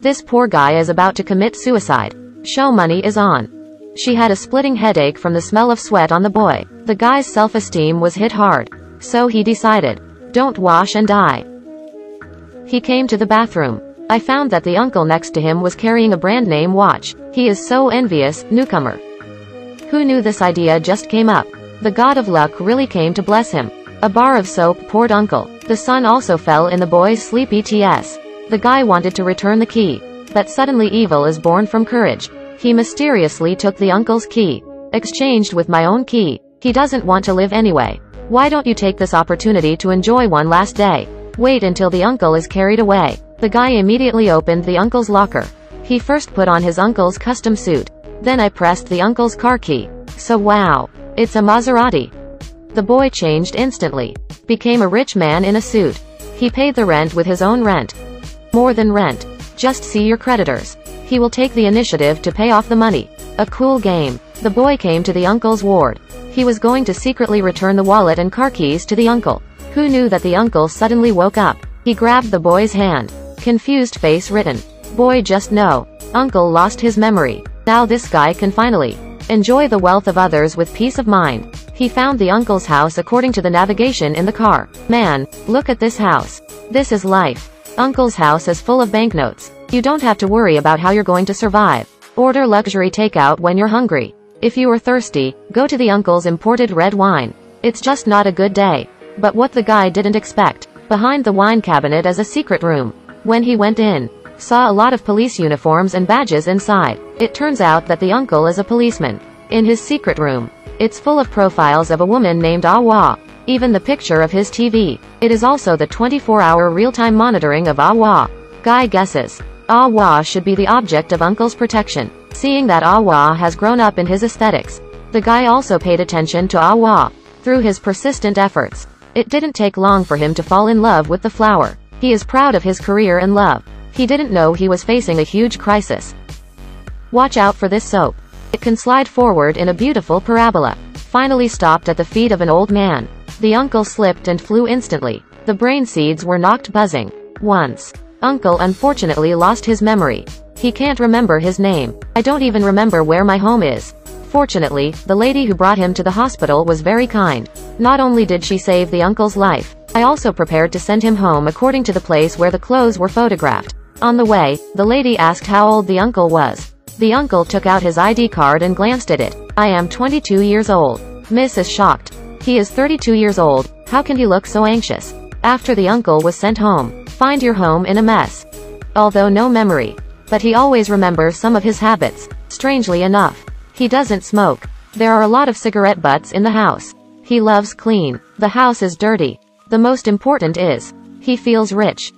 This poor guy is about to commit suicide. Show money is on. She had a splitting headache from the smell of sweat on the boy. The guy's self-esteem was hit hard. So he decided, don't wash and die. He came to the bathroom. I found that the uncle next to him was carrying a brand name watch. He is so envious, newcomer. Who knew this idea just came up? The god of luck really came to bless him. A bar of soap poured uncle. The sun also fell in the boy's sleep ETS. The guy wanted to return the key. But suddenly evil is born from courage. He mysteriously took the uncle's key. Exchanged with my own key. He doesn't want to live anyway. Why don't you take this opportunity to enjoy one last day? Wait until the uncle is carried away. The guy immediately opened the uncle's locker. He first put on his uncle's custom suit. Then I pressed the uncle's car key. So wow. It's a Maserati. The boy changed instantly. Became a rich man in a suit. He paid the rent with his own rent. More than rent. Just see your creditors. He will take the initiative to pay off the money. A cool game. The boy came to the uncle's ward. He was going to secretly return the wallet and car keys to the uncle. Who knew that the uncle suddenly woke up? He grabbed the boy's hand. Confused face written. Boy just know. Uncle lost his memory. Now this guy can finally enjoy the wealth of others with peace of mind. He found the uncle's house according to the navigation in the car. Man, look at this house. This is life. Uncle's house is full of banknotes. You don't have to worry about how you're going to survive. Order luxury takeout when you're hungry. If you are thirsty, go to the uncle's imported red wine. It's just not a good day. But what the guy didn't expect, behind the wine cabinet is a secret room. When he went in, saw a lot of police uniforms and badges inside. It turns out that the uncle is a policeman. In his secret room, it's full of profiles of a woman named Awa. Even the picture of his TV. It is also the 24-hour real-time monitoring of Awa. Guy guesses. Awa should be the object of Uncle's protection. Seeing that Awa has grown up in his aesthetics, the guy also paid attention to Awa. Through his persistent efforts, it didn't take long for him to fall in love with the flower. He is proud of his career and love. He didn't know he was facing a huge crisis. Watch out for this soap. It can slide forward in a beautiful parabola. Finally stopped at the feet of an old man. The uncle slipped and flew instantly. The brain seeds were knocked buzzing. Once. Uncle unfortunately lost his memory. He can't remember his name. I don't even remember where my home is. Fortunately, the lady who brought him to the hospital was very kind. Not only did she save the uncle's life, I also prepared to send him home according to the place where the clothes were photographed. On the way, the lady asked how old the uncle was. The uncle took out his ID card and glanced at it. I am 22 years old. Miss is shocked. He is 32 years old. How can he look so anxious? After the uncle was sent home, find your home in a mess. Although no memory. But he always remembers some of his habits. Strangely enough. He doesn't smoke. There are a lot of cigarette butts in the house. He loves clean. The house is dirty. The most important is, he feels rich.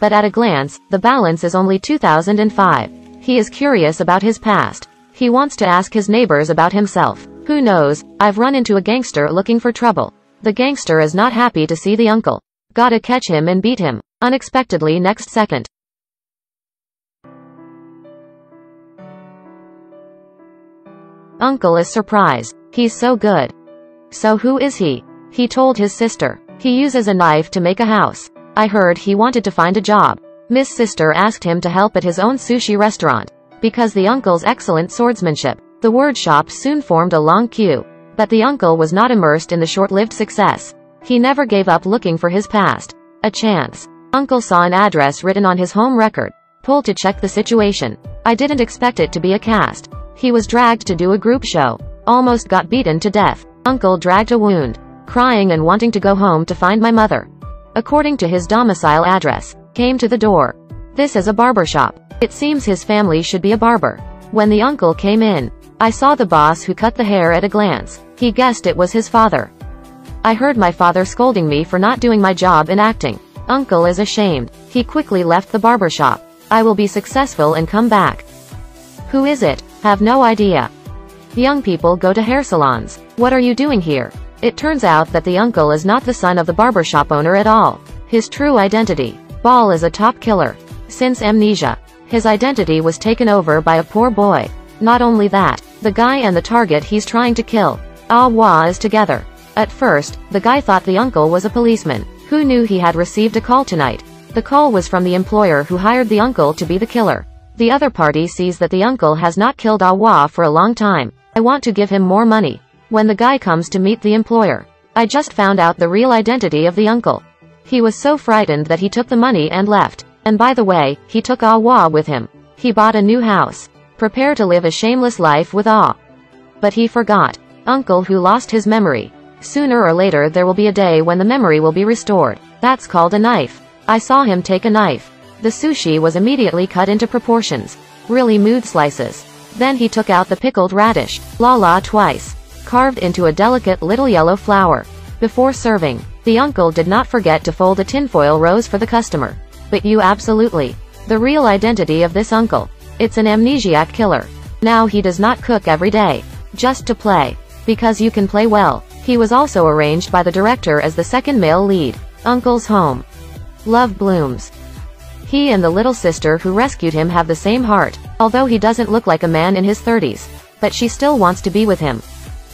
But at a glance, the balance is only 2005. He is curious about his past. He wants to ask his neighbors about himself. Who knows, I've run into a gangster looking for trouble. The gangster is not happy to see the uncle. Gotta catch him and beat him. Unexpectedly next second. Uncle is surprised. He's so good. So who is he? He told his sister. He uses a knife to make a house. I heard he wanted to find a job. Miss Sister asked him to help at his own sushi restaurant. Because the uncle's excellent swordsmanship, the word shop soon formed a long queue. But the uncle was not immersed in the short-lived success. He never gave up looking for his past. A chance. Uncle saw an address written on his home record. Pulled to check the situation. I didn't expect it to be a cast. He was dragged to do a group show. Almost got beaten to death. Uncle dragged a wound. Crying and wanting to go home to find my mother. According to his domicile address. Came to the door. This is a barber shop. It seems his family should be a barber. When the uncle came in, I saw the boss who cut the hair at a glance. He guessed it was his father. I heard my father scolding me for not doing my job in acting. Uncle is ashamed. He quickly left the barber shop. I will be successful and come back. Who is it? Have no idea. Young people go to hair salons. What are you doing here? It turns out that the uncle is not the son of the barbershop owner at all. His true identity. Ball is a top killer. Since amnesia. His identity was taken over by a poor boy. Not only that, the guy and the target he's trying to kill. Ah is together. At first, the guy thought the uncle was a policeman. Who knew he had received a call tonight? The call was from the employer who hired the uncle to be the killer. The other party sees that the uncle has not killed Awa for a long time. I want to give him more money. When the guy comes to meet the employer, I just found out the real identity of the uncle. He was so frightened that he took the money and left. And by the way, he took Awa with him. He bought a new house. Prepare to live a shameless life with awe. But he forgot. Uncle who lost his memory. Sooner or later there will be a day when the memory will be restored. That's called a knife. I saw him take a knife. The sushi was immediately cut into proportions. Really mood slices. Then he took out the pickled radish, la la twice, carved into a delicate little yellow flower. Before serving, the uncle did not forget to fold a tinfoil rose for the customer. But you absolutely. The real identity of this uncle. It's an amnesiac killer. Now he does not cook every day. Just to play. Because you can play well. He was also arranged by the director as the second male lead. Uncle's home. Love blooms. He and the little sister who rescued him have the same heart, although he doesn't look like a man in his 30s. But she still wants to be with him.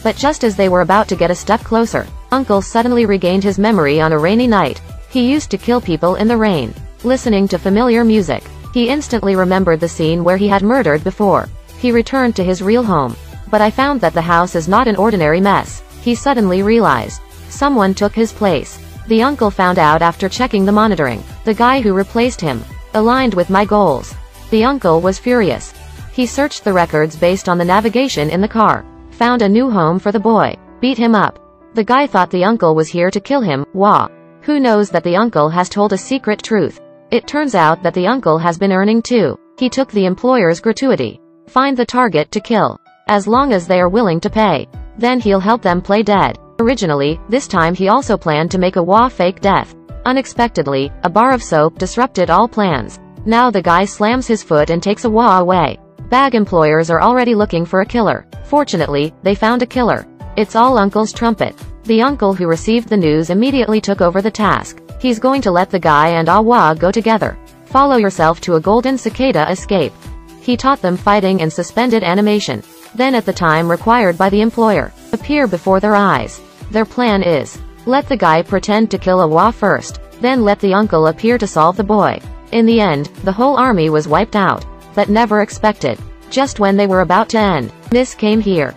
But just as they were about to get a step closer, Uncle suddenly regained his memory on a rainy night. He used to kill people in the rain. Listening to familiar music, he instantly remembered the scene where he had murdered before. He returned to his real home. But I found that the house is not an ordinary mess. He suddenly realized. Someone took his place. The uncle found out after checking the monitoring. The guy who replaced him. Aligned with my goals. The uncle was furious. He searched the records based on the navigation in the car. Found a new home for the boy. Beat him up. The guy thought the uncle was here to kill him, wah. Who knows that the uncle has told a secret truth. It turns out that the uncle has been earning too. He took the employer's gratuity. Find the target to kill. As long as they are willing to pay. Then he'll help them play dead. Originally, this time he also planned to make Awa fake death. Unexpectedly, a bar of soap disrupted all plans. Now the guy slams his foot and takes Awa away. Bag employers are already looking for a killer. Fortunately, they found a killer. It's all Uncle's trumpet. The uncle who received the news immediately took over the task. He's going to let the guy and Awa go together. Follow yourself to a golden cicada escape. He taught them fighting and suspended animation. Then at the time required by the employer, appear before their eyes. Their plan is, let the guy pretend to kill Awa first, then let the uncle appear to solve the boy. In the end, the whole army was wiped out. But never expected. Just when they were about to end, Miss came here.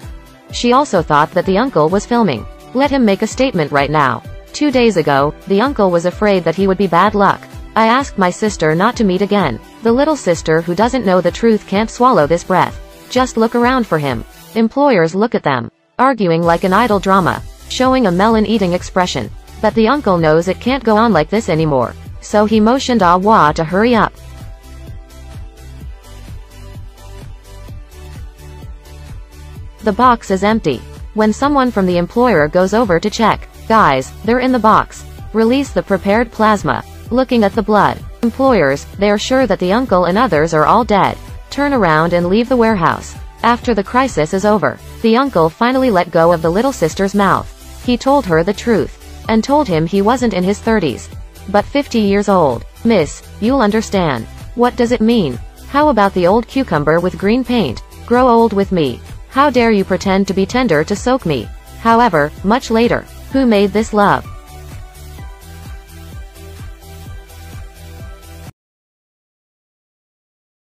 She also thought that the uncle was filming. Let him make a statement right now. Two days ago, the uncle was afraid that he would be bad luck. I asked my sister not to meet again. The little sister who doesn't know the truth can't swallow this breath. Just look around for him. Employers look at them. Arguing like an idle drama showing a melon-eating expression. But the uncle knows it can't go on like this anymore. So he motioned ah Awa to hurry up. The box is empty. When someone from the employer goes over to check, guys, they're in the box. Release the prepared plasma. Looking at the blood. Employers, they are sure that the uncle and others are all dead. Turn around and leave the warehouse. After the crisis is over, the uncle finally let go of the little sister's mouth. He told her the truth. And told him he wasn't in his 30s. But 50 years old. Miss, you'll understand. What does it mean? How about the old cucumber with green paint? Grow old with me. How dare you pretend to be tender to soak me? However, much later. Who made this love?